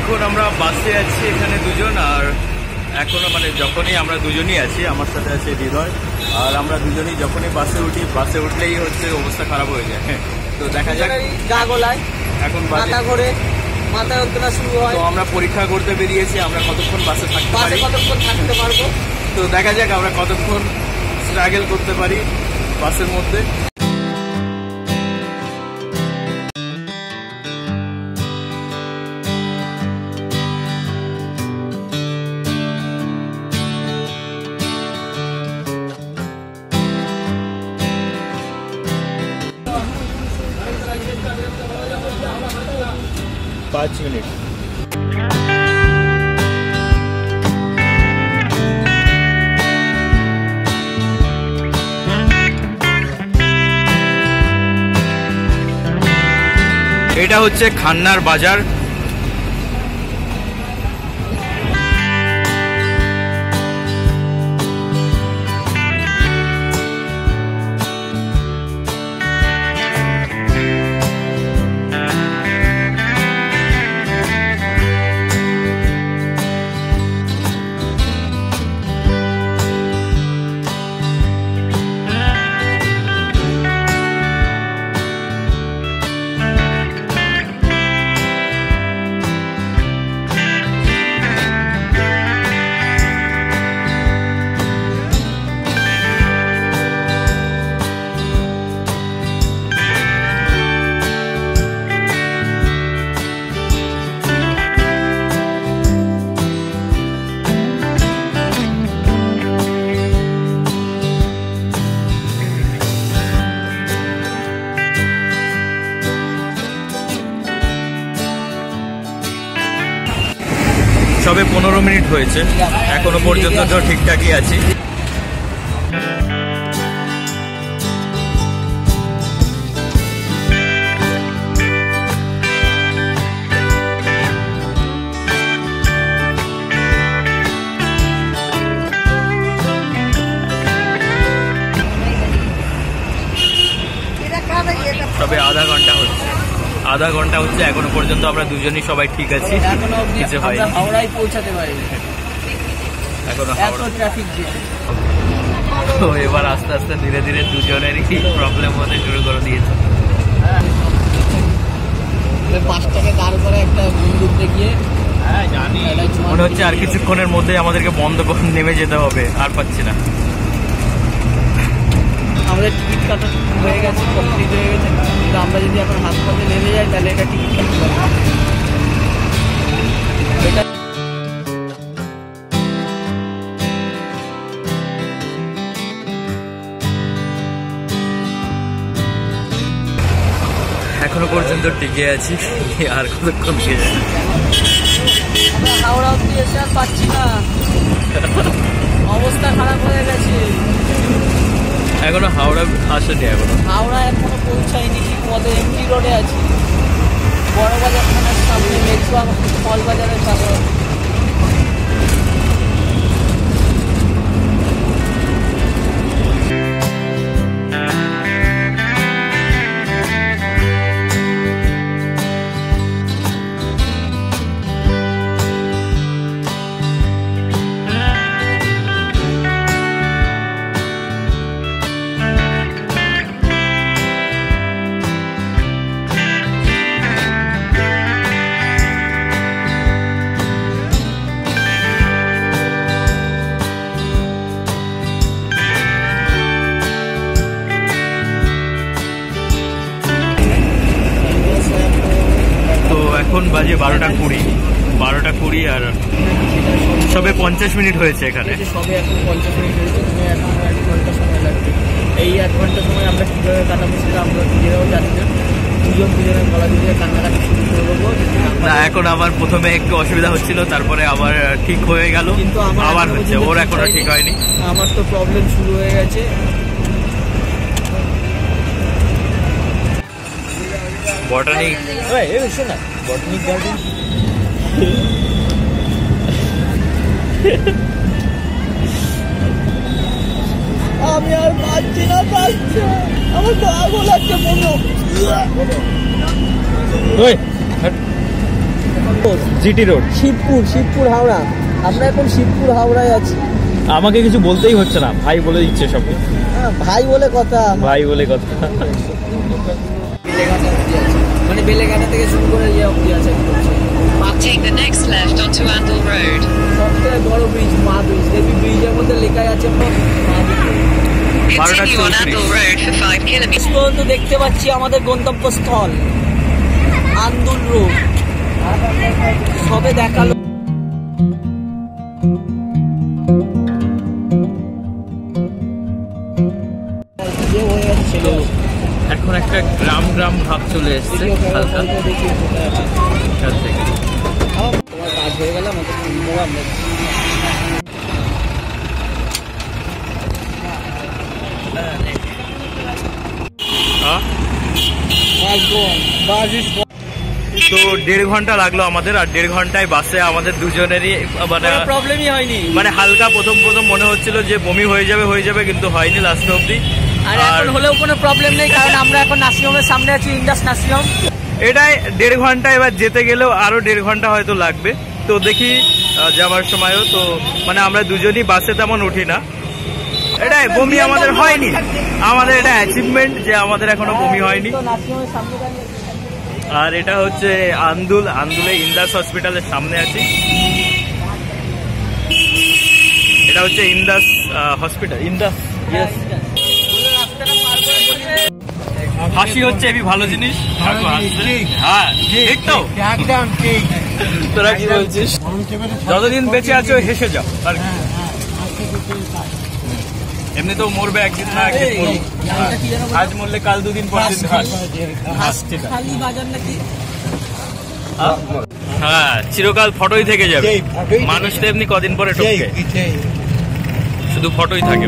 এখন আমরা বাসে আছি এখানে দুজন আর এখনও মানে যখনই আমরা দুজনই আছি আমার সাথে আছে হৃদয় আর আমরা দুজনই যখনই বাসে উঠি বাসে উঠলেই হচ্ছে অবস্থা খারাপ হয়ে যায়। তো দেখা যাক। গা গোলায় এখন মাথা ঘোরে মাথা যন্ত্রণা শুরু হয়। তো আমরা পরীক্ষা করতে বেরিয়েছি আমরা কতক্ষণ বাসে থাকতে পারি? কতক্ষণ থাকতে পারব? তো দেখা যাক আমরা কতক্ষণ স্ট্রাগল করতে পারি বাসের মধ্যে। পাঁচ मिनट এটা হচ্ছে খান্নার বাজার। সবে পনেরো মিনিট হয়েছে। এখনও পর্যন্ত তো ঠিকঠাকই আছি। তবে আধা ঘণ্টা হচ্ছে। আধা ঘণ্টা হচ্ছে এখনও পর্যন্ত আমরা দুজনই সবাই ঠিক আছি। কিছু হাওড়ায় পৌঁছাতে এখনও ট্রাফিক তো এবার আস্তে আস্তে ধীরে ধীরে দুজনেরই প্রবলেম হতে শুরু করে দিয়েছে। পাঁচ টাকা দাঁড় করে একটা বন্দুক দেখিয়ে হ্যাঁ জানি। মনে হচ্ছে আর কিছুক্ষণের মধ্যে আমাদেরকে বন্ধ করে নেমে যেতে হবে আর পাচ্ছি না। আমাদের টিকিট কাটা হয়ে গেছে কমপ্লিট হয়ে গেছে। কিন্তু আমরা যদি এখন হাসপাতালে নেমে যাই তাহলে এটা টিকিট কাটতে পারব এটা এখনও পর্যন্ত টিকে আছি আর কতক্ষণ কে জানে আমরা হাওড়া অব্দি এসে আর পাচ্ছি না। অবস্থা খারাপ হয়ে গেছে। এখনও হাওড়া আসেনি এখনও। হাওড়া এখনও পৌঁছায়নি। ঠিক এমটি রোডে আছি। বড় বাজার থানার সামনে মেঘুয়া ফল বাজারের পাশে বারোটা কুড়ি বারোটা কুড়ি আর সবে পঞ্চাশ মিনিট হয়েছে এখানে। এই সবে এখন পঞ্চাশ মিনিট হয়েছে এখন এক ঘণ্টা সময় লাগবে। এই এক ঘণ্টা সময় আমরা কীভাবে কাটাবো সেটা আমরা নিজেরাও জানি না। দুজন দুজনের গলা দিয়ে কান্নাকাটি শুরু করে দেবো। না এখন আমার প্রথমে একটু অসুবিধা হচ্ছিল তারপরে আবার ঠিক হয়ে গেল। কিন্তু আবার হচ্ছে ওর এখনও ঠিক হয়নি। আমার তো প্রবলেম শুরু হয়ে গেছে। বটানি এই না বটনিক গার্ডেন আমি আর পাচ্ছি না পাচ্ছি আমার তো আগুন লাগছে জিটি রোড। শিবপুর শিবপুর হাওড়া। আমরা এখন শিবপুর হাওড়ায় আছি। আমাকে কিছু বলতেই হচ্ছে না ভাই বলে দিচ্ছে সব হ্যাঁ, ভাই বলে কথা। ভাই বলে কথা। আছে। মানে বেলেঘাটা থেকে শুরু করে ইয়ে অব্দি আছে Take the next left onto Andal Road. সবথেকে বড় ব্রিজ মা ব্রিজ দেখবি ব্রিজের মধ্যে লেখা আছে Continue on Andal Road for 5 kilometers. পর্যন্ত দেখতে পাচ্ছি আমাদের গন্তব্যস্থল। আন্দুল রোড সবে দেখাল। একটা গ্রাম গ্রাম ভাব চলে এসছে হালকা। এখান থেকে। তো দেড় ঘণ্টা লাগল আমাদের আর দেড় ঘন্টায় বাসে আমাদের দুজনেরই মানে প্রবলেমই হয়নি। মানে হালকা প্রথম প্রথম মনে হচ্ছিল যে বমি হয়ে যাবে হয়ে যাবে কিন্তু হয়নি লাস্ট অব্দি আর এখন হলেও কোনো প্রবলেম নেই কারণ আমরা এখন নার্সিংহোমের সামনে আছি ইন্ডাস নার্সিংহোম। এটাই দেড় ঘণ্টা এবার যেতে গেলেও আরও দেড় ঘণ্টা হয়তো লাগবে। তো দেখি যাওয়ার সময়ও তো মানে আমরা দুজনই বাসে তেমন উঠি না। এটাই বমি আমাদের হয়নি। আমাদের এটা অ্যাচিভমেন্ট যে আমাদের এখনও বমি হয়নি। দাঁড়িয়ে আছি। আর এটা হচ্ছে আন্দুল আন্দুলে ইন্দাস হসপিটালের সামনে আছি। এটা হচ্ছে ইন্দাস হসপিটাল ইন্দাস ইয়েস হাসি হচ্ছে এবি ভালো জিনিস। হ্যাঁ ঠিক তো। একদম ঠিক তোরা কি বলছিস? যতদিন বেঁচে আছো হেসে যাও। আর কি। এমনি তো মরবে একদিন না একদিন? আজ মরলে কাল দুদিন পর দিন হ্যাঁ চিরকাল ফটোই থেকে যাবে। মানুষ তো এমনি কদিন পরে ঠকবে শুধু ফটোই থাকে।